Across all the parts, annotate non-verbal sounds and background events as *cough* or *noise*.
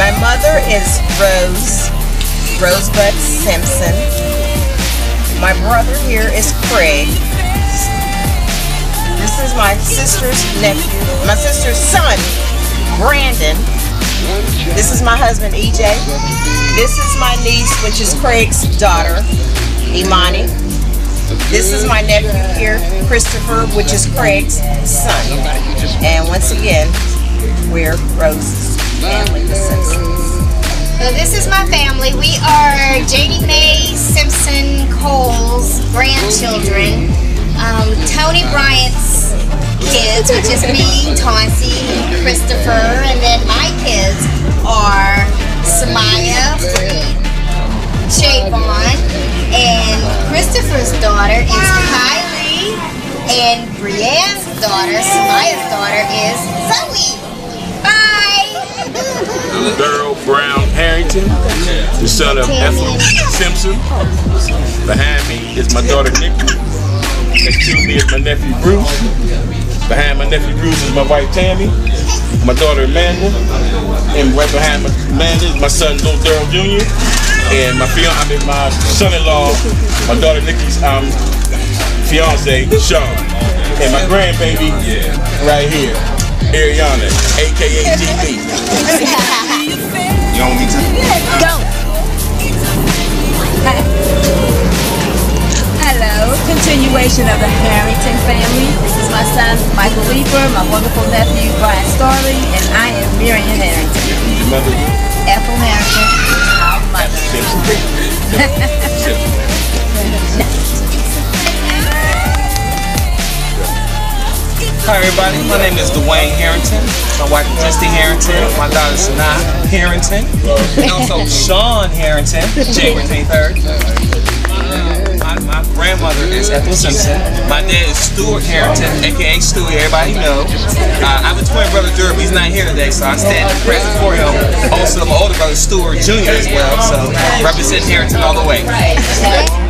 My mother is Rose, Rosebud Simpson. My brother here is Craig. This is my sister's nephew, my sister's son, Brandon. This is my husband, EJ. This is my niece, which is Craig's daughter, Imani. This is my nephew here, Christopher, which is Craig's son. And once again, we're Rose's family, So this is my family. We are Janie Mae Simpson Cole's grandchildren. Um, Tony Bryant's kids, which is me, Tauncey, Christopher, and then my kids are Samaya, Shavon, and Christopher's daughter is Kylie, and Brienne's daughter, Samaya's daughter, is Zoe. Daryl Brown Harrington, the son of Ethel Simpson. Behind me is my daughter Nikki. Next to me is my nephew Bruce. Behind my nephew Bruce is my wife Tammy, my daughter Amanda, and right behind Amanda is my son Lil Daryl Jr. and my fiance, I mean my son-in-law, my daughter Nikki's um fiance Sean, and my grandbaby right here, Ariana, aka GB. *laughs* You want me to? Go! Hello, continuation of the Harrington family. This is my son, Michael Weaver, my wonderful nephew, Brian Starley, and I am Miriam Harrington. Your mother? Ethel Harrington, our mother. *laughs* Hi everybody, my name is Dwayne Harrington. My wife is Misty Harrington. My daughter is Sanaa Harrington. And also Sean Harrington, January 23rd. My, my grandmother is Ethel Simpson. My dad is Stuart Harrington, aka Stewie, everybody knows. Uh, I have a twin brother Durb, he's not here today, so I stand present for him. Also, my older brother Stuart Jr. as well, so represent Harrington all the way.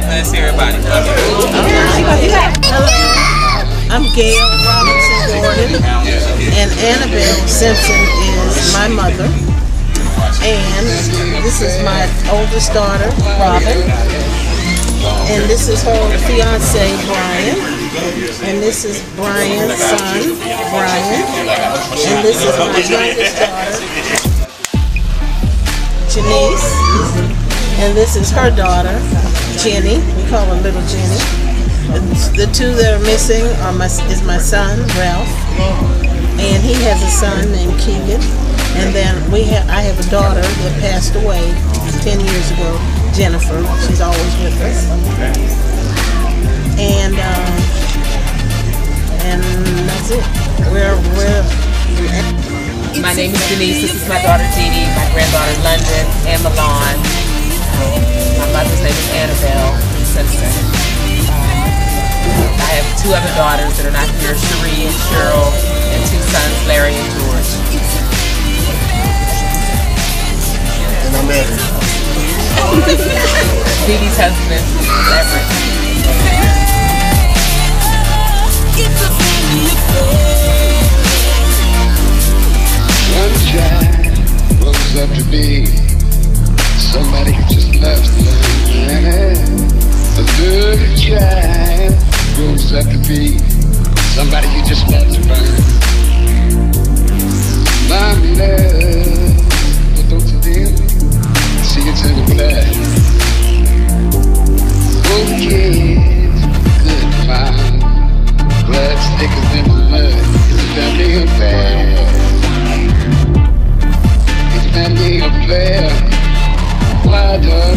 That's everybody. Love you. I'm Gail Gordon, and Annabelle Simpson is my mother. And this is my oldest daughter, Robin. And this is her fiance, Brian. And this is Brian's son, Brian. And this is my youngest daughter, Janice. And this is her daughter, Jenny. We call her Little Jenny. The two that are missing are my, is my son Ralph, and he has a son named Keegan. And then we have I have a daughter that passed away ten years ago, Jennifer. She's always with us. And um, and that's it. We're we're. My name is Denise. This is my daughter Dee my granddaughter London, and Milan. My mother's name is Annabelle two other daughters that are not here, Cherie and Cheryl, and two sons, Larry and George. And I'm married. Dee Dee's husband, Everett. One child grows up to be somebody who just loves me. A good child grows up to be somebody who just loves to burn. Mommy love, but don't you dare see it's in the blood. Both kids, good mom, blood's thicker than blood. It's a family affair. It's family affair. Why don't